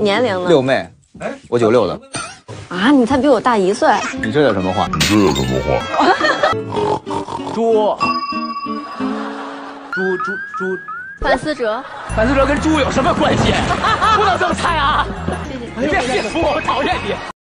年龄呢？六妹。我九六的。啊你才比我大一岁。你这叫什么话？你这叫什么话？猪。猪猪范思哲。范思哲跟猪有什么关系？不能这么猜啊。谢谢。你别别说我讨厌你。